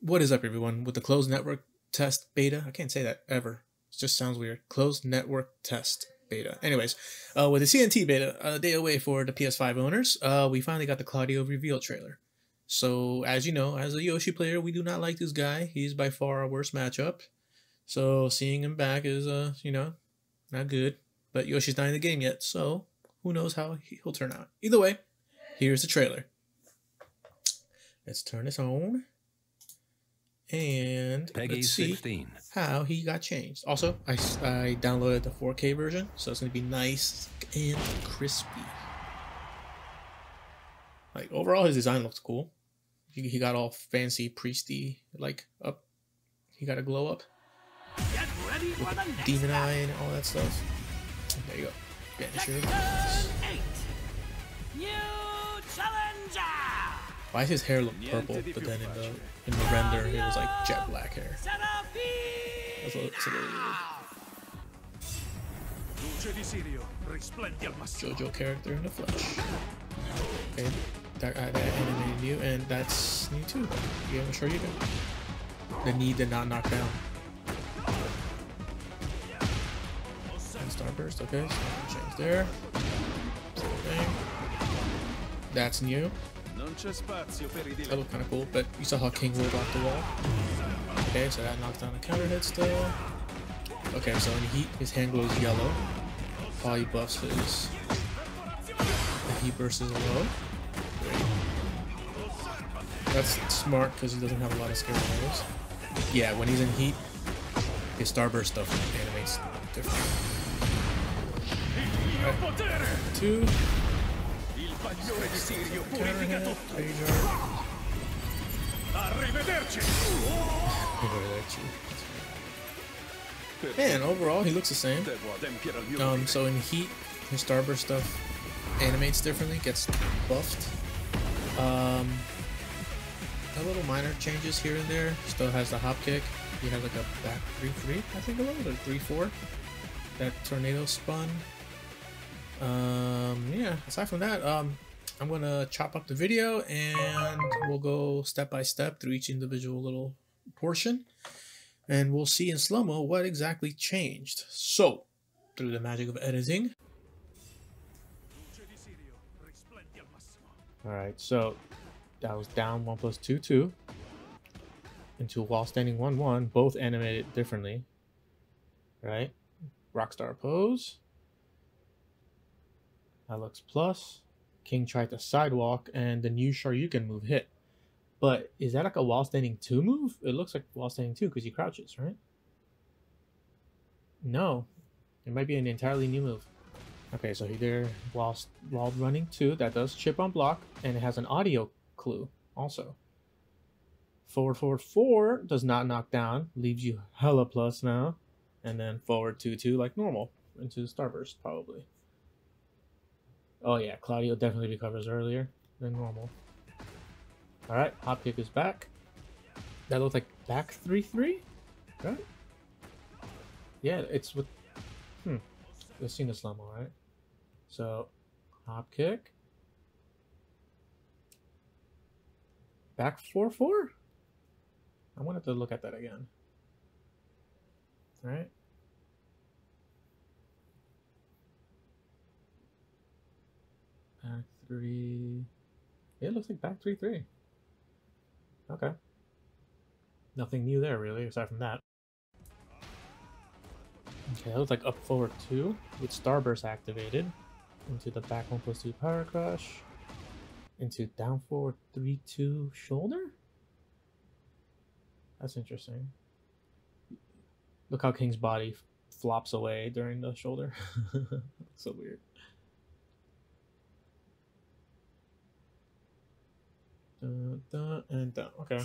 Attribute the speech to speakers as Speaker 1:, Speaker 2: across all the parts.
Speaker 1: What is up, everyone? With the closed network test beta, I can't say that ever. It just sounds weird. Closed network test beta. Anyways, uh, with the CNT beta, a day away for the PS5 owners, uh, we finally got the Claudio reveal trailer. So, as you know, as a Yoshi player, we do not like this guy. He's by far our worst matchup. So, seeing him back is, uh, you know, not good. But Yoshi's not in the game yet, so who knows how he'll turn out. Either way, here's the trailer. Let's turn this on and
Speaker 2: Peggy
Speaker 1: let's see
Speaker 2: 16.
Speaker 1: how he got changed. Also, I, I downloaded the 4K version, so it's gonna be nice and crispy. Like overall, his design looks cool. He, he got all fancy, priesty, like up. He got a glow up
Speaker 3: Get ready for the
Speaker 1: the
Speaker 3: next
Speaker 1: demon eye and all that stuff. There you go. Banish Why does his hair look purple, but then in the in the render it was like jet black hair? That's a, that's a little weird.
Speaker 4: Luce di Sirio, risplendi al massimo.
Speaker 1: JoJo character in the flesh. Okay, that, uh, that animated you, and that's new too. Yeah, I'm sure you can. The knee did not knock down. And Starburst, okay, so changed there. Same thing. That's new. That looked kind of cool, but you saw how King rolled off the wall. Okay, so that knocks down the counter hit still. Okay, so in heat, his hand glows yellow. He buffs his. Heat burst is low. That's smart because he doesn't have a lot of scary moves. Yeah, when he's in heat, his starburst stuff animates different.
Speaker 4: potere!
Speaker 1: Two,
Speaker 4: bagliore di Sirio purifica tutto!
Speaker 1: art.
Speaker 4: Arrivederci!
Speaker 1: Man, overall, he looks the same. Um, so in Heat, his Starburst stuff animates differently, gets buffed. Um, a little minor changes here and there. Still has the hop kick. He has like a back 3-3, I think it was, or 3-4. That tornado spun. Um, yeah, aside from that, um, I'm gonna chop up the video and we'll go step by step through each individual little portion. And we'll see in slow-mo what exactly changed. So, through the magic of editing. Alright, so that was down 1 plus 2, 2. Into while standing 1, 1, both animated differently. Right? Rockstar pose. That looks plus. King tried to sidewalk, and the new Shoryuken move hit. But is that like a while standing 2 move? It looks like while standing 2 because he crouches, right? No. It might be an entirely new move. Okay, so he there whilst while running two, that does chip on block, and it has an audio clue also. Forward forward four does not knock down, leaves you hella plus now, and then forward two two like normal into starburst probably. Oh yeah, Claudio definitely recovers earlier than normal. All right, hop kick is back. That looks like back three three, right? Yeah, it's with. Hmm. We've seen the slow mo, right? So, hop kick. Back 4 4? I wanted to look at that again. Alright. Back 3. It looks like back 3 3. Okay. Nothing new there, really, aside from that. Okay, that looks like up forward 2 with Starburst activated. Into the back 1 plus 2 Power Crush. Into down forward 3 2 shoulder? That's interesting. Look how King's body flops away during the shoulder. so weird. And dun. Okay.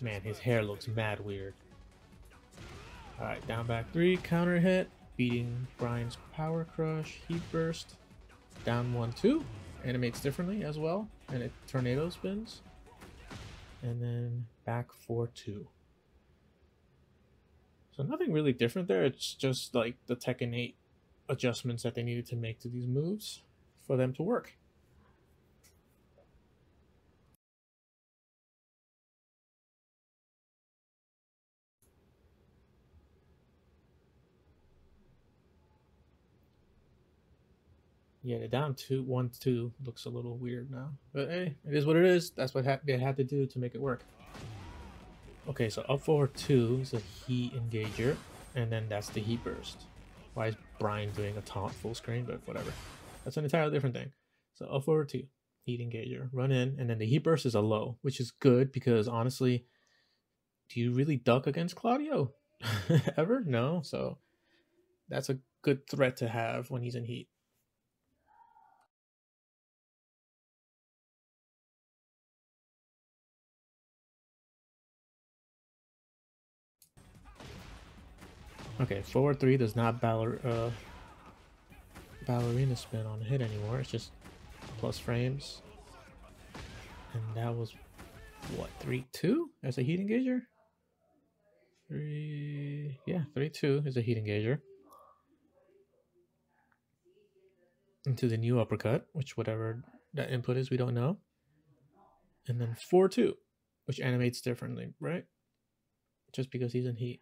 Speaker 1: Man, his hair looks mad weird. Alright, down back three, counter hit, beating Brian's power crush, heat burst. Down one, two, animates differently as well, and it tornado spins. And then back four, two. So nothing really different there. It's just like the Tekken 8 adjustments that they needed to make to these moves for them to work. Yeah, the down two one two looks a little weird now. But hey, it is what it is. That's what they had to do to make it work. Okay, so up four two is a heat engager, and then that's the heat burst. Why is Brian doing a taunt full screen? But whatever. That's an entirely different thing. So up forward two, heat engager, run in, and then the heat burst is a low, which is good because honestly, do you really duck against Claudio? Ever? No. So that's a good threat to have when he's in heat. Okay, forward three does not baller uh, ballerina spin on a hit anymore. It's just plus frames. And that was what three two as a heat engager. Three yeah three two is a heat engager. Into the new uppercut, which whatever that input is, we don't know. And then four two, which animates differently, right? Just because he's in heat.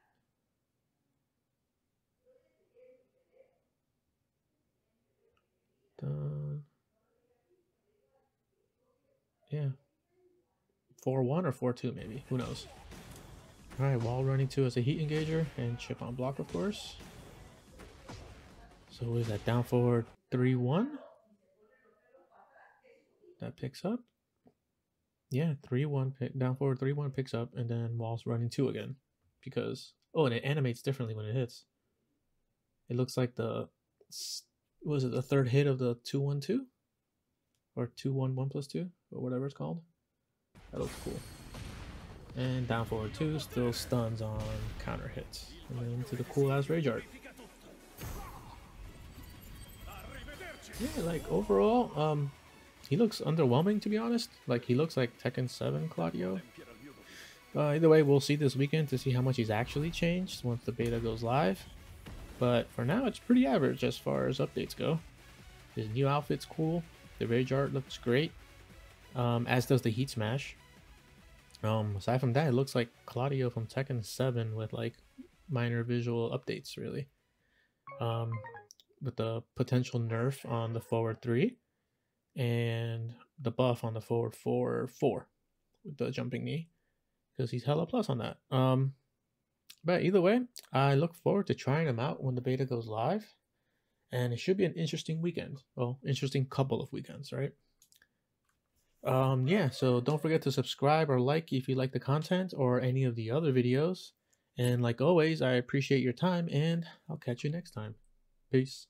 Speaker 1: Yeah. 4-1 or 4-2 maybe. Who knows? Alright, wall running 2 as a heat engager and chip on block of course. So is that down forward 3-1? That picks up. Yeah, 3-1 pick down forward 3-1 picks up and then walls running 2 again. Because oh and it animates differently when it hits. It looks like the was it the third hit of the 212 or 211 plus 2 or whatever it's called. That looks cool. And down forward 2 still stuns on counter hits. And then to the cool ass rage art. Yeah like overall um he looks underwhelming to be honest. Like he looks like Tekken 7 Claudio. Uh, either way we'll see this weekend to see how much he's actually changed once the beta goes live. But for now, it's pretty average as far as updates go. His new outfit's cool. The rage art looks great. Um, as does the heat smash. Um, aside from that, it looks like Claudio from Tekken 7 with like minor visual updates, really. Um, with the potential nerf on the forward 3 and the buff on the forward 4 4 with the jumping knee because he's hella plus on that. Um, but either way, I look forward to trying them out when the beta goes live. And it should be an interesting weekend. Well, interesting couple of weekends, right? Um, yeah, so don't forget to subscribe or like if you like the content or any of the other videos. And like always, I appreciate your time and I'll catch you next time. Peace.